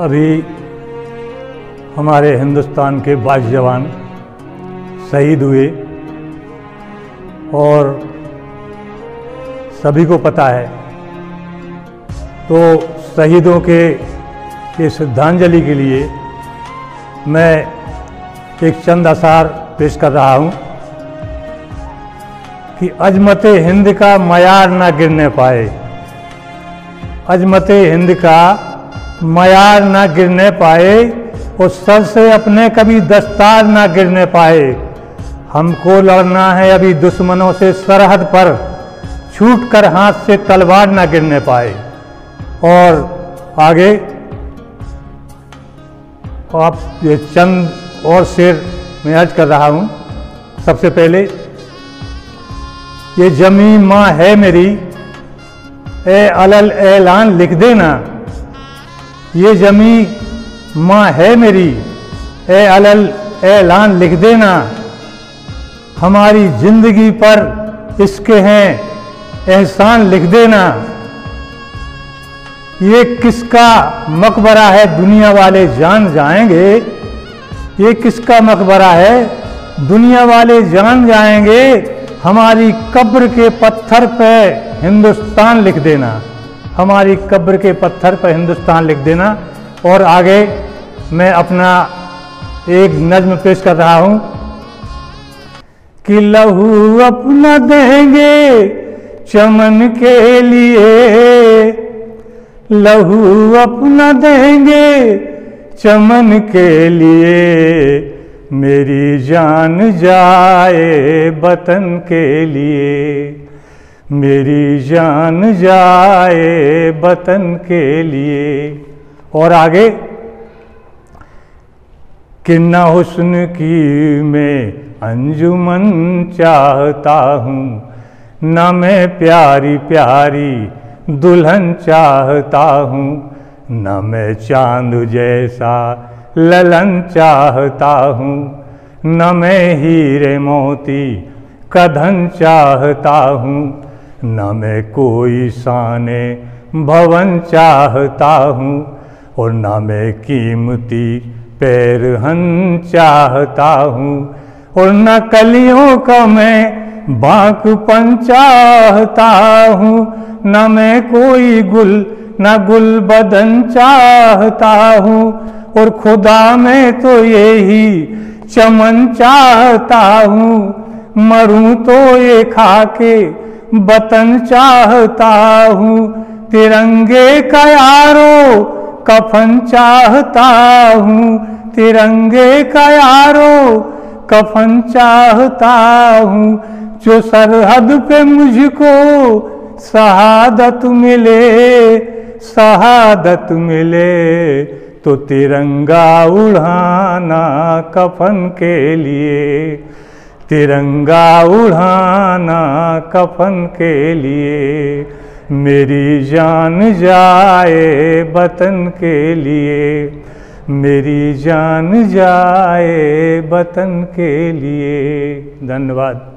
अभी हमारे हिंदुस्तान के बाईस जवान शहीद हुए। और सभी को पता है तो शहीदों के श्रद्धांजलि के लिए मैं एक चंद आसार पेश कर रहा हूँ कि अजमत हिंद का मयार ना गिरने पाए। अजमत हिंद का मयार ना गिरने पाए और सर से अपने कभी दस्तार ना गिरने पाए। हमको लड़ना है अभी दुश्मनों से सरहद पर, छूट कर हाथ से तलवार ना गिरने पाए। और आगे, आप ये चंद और शेर मैं अर्ज़ कर रहा हूँ। सबसे पहले, ये जमी माँ है मेरी, ए अलल ऐलान लिख देना। ये जमी माँ है मेरी। ए अलल ऐलान लिख देना। हमारी ज़िंदगी पर इसके हैं एहसान लिख देना। ये किसका मकबरा है दुनिया वाले जान जाएँगे? ये किसका मकबरा है दुनिया वाले जान जाएँगे? हमारी कब्र के पत्थर पे हिंदुस्तान लिख देना। हमारी कब्र के पत्थर पर हिंदुस्तान लिख देना। और आगे मैं अपना एक नज्म पेश कर रहा हूँ कि लहू अपना देंगे चमन के लिए। लहू अपना देंगे चमन के लिए। मेरी जान जाए बतन के लिए। मेरी जान जाए बतन के लिए। और आगे कि न हुस्न की मैं अंजुमन चाहता हूँ, न मैं प्यारी प्यारी दुल्हन चाहता हूँ, न मैं चाँद जैसा ललन चाहता हूँ, न मैं हीरे मोती कधन चाहता हूँ। न मैं कोई साने भवन चाहता हूँ और न मैं कीमती पैरहन चाहता हूँ और न कलियों का मैं बांकपन चाहता हूँ, न मैं कोई गुल, न गुल बदन चाहता हूँ और खुदा में तो यही चमन चाहता हूँ, मरूं तो ये खाके बतन चाहता हूँ। तिरंगे का यारो कफन चाहता हूँ। तिरंगे का यारो कफन चाहता हूँ। जो सरहद पे मुझको शहादत मिले शहादत मिले तो तिरंगा उड़ाना कफन के लिए। तिरंगा उड़ाना कफन के लिए, मेरी जान जाए बतन के लिए, मेरी जान जाए बतन के लिए। धन्यवाद।